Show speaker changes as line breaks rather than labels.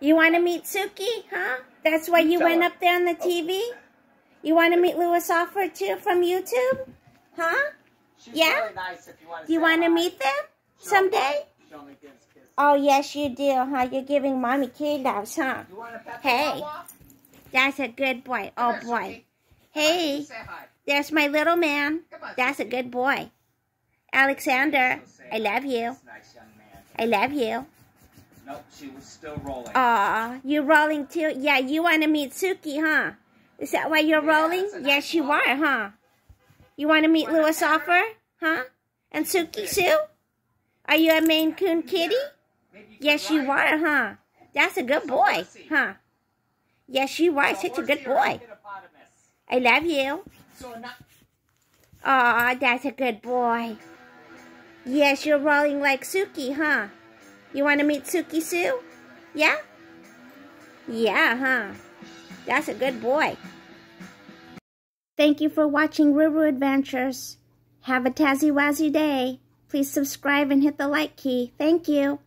You want to meet Suki, huh? That's why you
Tell
went
her.
up there on the TV? You want to meet Louis Offer too from YouTube? Huh?
She's
Yeah?
really nice if you want to
you want to meet them
She'll-
someday?
She only gives kisses.
Oh, yes, you do, huh? You're giving mommy kid loves, huh?
You want to pet
Hey. That's a good boy. Oh,
Come
boy.
Suki.
Hey, there's my little man.
On,
That's a good boy. Alexander, I love you.
Nice.
I love you.
Nope, she was still rolling.
Aw, you rolling too? Yeah, you want to meet Suki, huh? Is that why you're
Yeah,
rolling? yes, you are, huh? You want to meet
Wanna her?
Offer, huh? And Suki Sue? Are you a Maine Coon kitty?
Maybe you
Yes, you are, huh? That's a good
So
boy, huh? Yes, you are.
So
Such a good boy. I love you.
So not
Aw, that's a good boy. Yes, you're rolling like Suki, huh? You want to meet Suki Sue? Yeah? Yeah, huh? That's a good boy. Thank you for watching RooRoo Adventures. Have a tazzy wazzy day. Please subscribe and hit the like key. Thank you.